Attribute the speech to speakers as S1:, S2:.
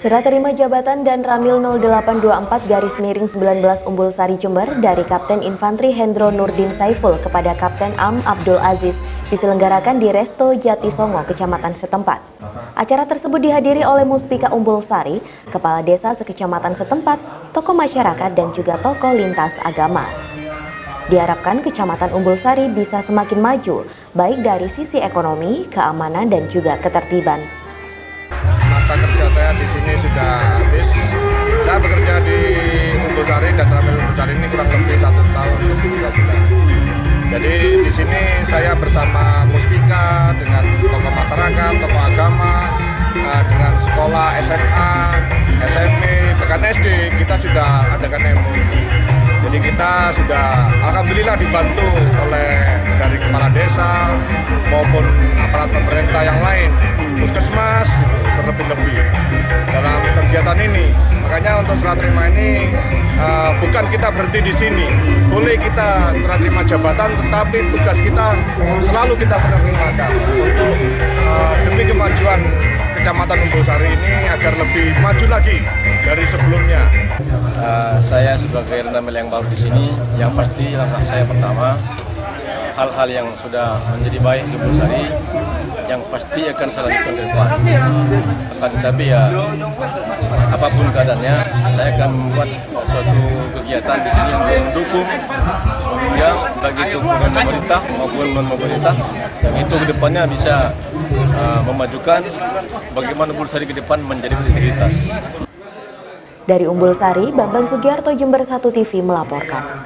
S1: Serah terima jabatan dan Ramil 0824 garis miring 19 Umbul Sari Jember dari Kapten Infanteri Hendro Nurdin Saiful kepada Kapten Am Abdul Aziz diselenggarakan di Resto Jatisongo, Kecamatan setempat. Acara tersebut dihadiri oleh Muspika Umbul Sari, Kepala Desa sekecamatan setempat, tokoh masyarakat dan juga tokoh lintas agama. Diharapkan Kecamatan Umbul Sari bisa semakin maju, baik dari sisi ekonomi, keamanan, dan juga ketertiban.
S2: Kerja saya di sini sudah habis. Saya bekerja di Umbul Sari dan Ramil Umbul Sari ini kurang lebih satu tahun lebih tiga bulan. Jadi di sini saya bersama Muspika dengan tokoh masyarakat, tokoh agama, eh, dengan sekolah SMA, SMP, bahkan SD kita sudah adakan MOU jadi kita sudah alhamdulillah dibantu oleh dari kepala desa maupun aparat pemerintah yang lain, Makanya untuk serah terima ini uh, bukan kita berhenti di sini. Boleh kita serah terima jabatan, tetapi tugas kita selalu kita serah terimakan untuk uh, demi kemajuan Kecamatan Umbulsari ini agar lebih maju lagi dari sebelumnya.
S3: Uh, saya sebagai renamil yang baru di sini, yang pasti langkah saya pertama hal-hal yang sudah menjadi baik di Umbulsari yang pasti akan saya lanjutkan ke depan. Akan tetapi ya apa pun keadaannya, saya akan membuat suatu kegiatan di sini yang mendukung yang bagi itu pemerintah maupun non pemerintah yang itu ke depannya bisa uh, memajukan bagaimana Umbul Sari ke depan menjadi berintegritas.
S1: Dari Umbul Sari, Bambang Sugiarto Jember 1 TV melaporkan.